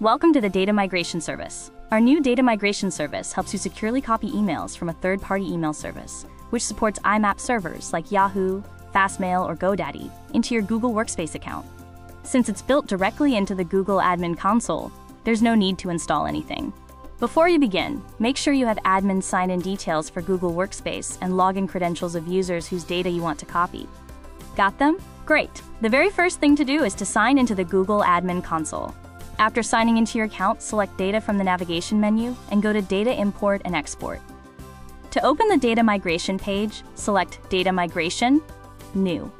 Welcome to the Data Migration Service. Our new Data Migration Service helps you securely copy emails from a third party email service, which supports IMAP servers like Yahoo, Fastmail, or GoDaddy, into your Google Workspace account. Since it's built directly into the Google Admin Console, there's no need to install anything. Before you begin, make sure you have admin sign in details for Google Workspace and login credentials of users whose data you want to copy. Got them? Great. The very first thing to do is to sign into the Google Admin Console. After signing into your account, select Data from the navigation menu and go to Data Import and Export. To open the Data Migration page, select Data Migration, New.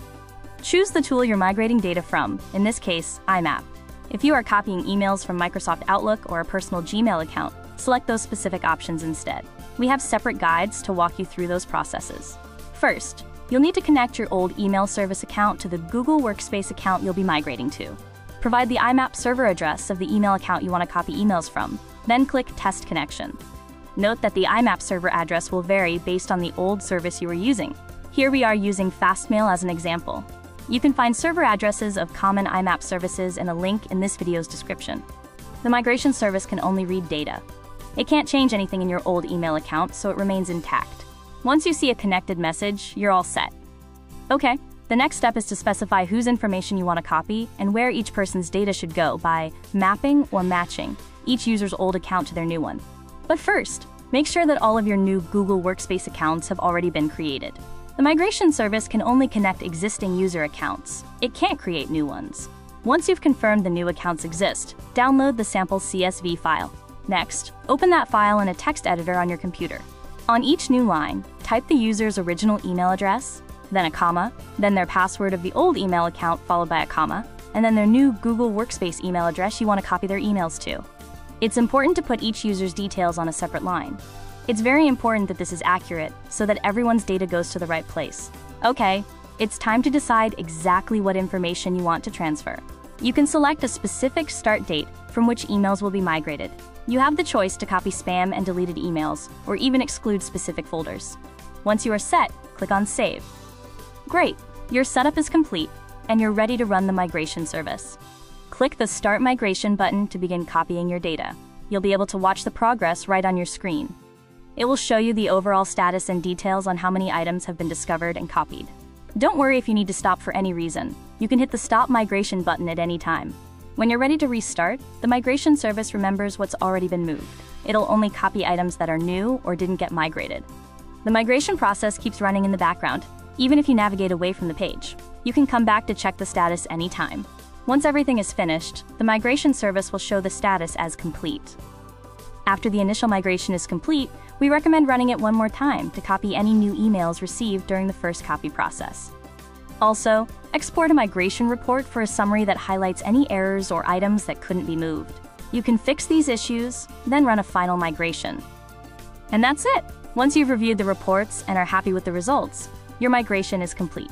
Choose the tool you're migrating data from, in this case, IMAP. If you are copying emails from Microsoft Outlook or a personal Gmail account, select those specific options instead. We have separate guides to walk you through those processes. First, you'll need to connect your old email service account to the Google Workspace account you'll be migrating to. Provide the IMAP server address of the email account you want to copy emails from, then click Test Connection. Note that the IMAP server address will vary based on the old service you were using. Here we are using Fastmail as an example. You can find server addresses of common IMAP services in a link in this video's description. The migration service can only read data. It can't change anything in your old email account, so it remains intact. Once you see a connected message, you're all set. Okay, the next step is to specify whose information you want to copy and where each person's data should go by mapping or matching each user's old account to their new one. But first, make sure that all of your new Google Workspace accounts have already been created. The migration service can only connect existing user accounts. It can't create new ones. Once you've confirmed the new accounts exist, download the sample CSV file. Next, open that file in a text editor on your computer. On each new line, type the user's original email address, then a comma, then their password of the old email account followed by a comma, and then their new Google Workspace email address you want to copy their emails to. It's important to put each user's details on a separate line. It's very important that this is accurate so that everyone's data goes to the right place. Okay, it's time to decide exactly what information you want to transfer. You can select a specific start date from which emails will be migrated. You have the choice to copy spam and deleted emails, or even exclude specific folders. Once you are set, click on Save. Great, your setup is complete, and you're ready to run the migration service. Click the Start Migration button to begin copying your data. You'll be able to watch the progress right on your screen. It will show you the overall status and details on how many items have been discovered and copied. Don't worry if you need to stop for any reason. You can hit the Stop Migration button at any time. When you're ready to restart, the migration service remembers what's already been moved. It'll only copy items that are new or didn't get migrated. The migration process keeps running in the background, even if you navigate away from the page. You can come back to check the status anytime. Once everything is finished, the migration service will show the status as complete. After the initial migration is complete, we recommend running it one more time to copy any new emails received during the first copy process. Also, export a migration report for a summary that highlights any errors or items that couldn't be moved. You can fix these issues, then run a final migration. And that's it! Once you've reviewed the reports and are happy with the results, your migration is complete.